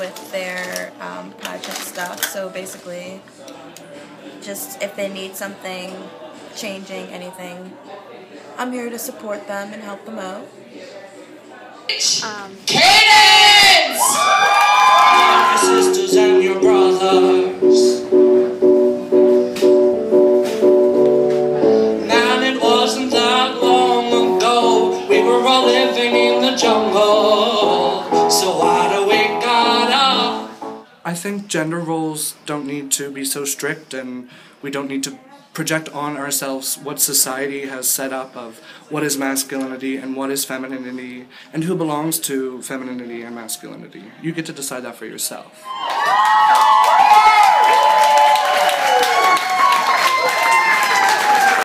with their um, project stuff. So basically, just if they need something changing, anything, I'm here to support them and help them out. Um, jungle. So why do we gotta? I think gender roles don't need to be so strict, and we don't need to project on ourselves what society has set up of what is masculinity and what is femininity, and who belongs to femininity and masculinity. You get to decide that for yourself.